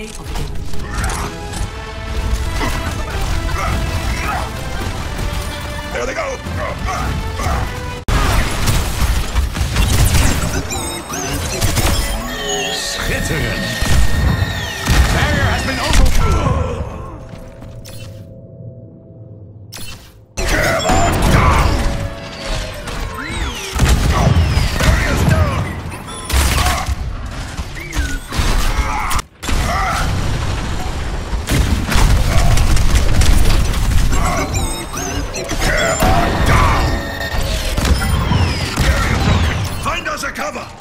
There they go! Schitterend! Cover!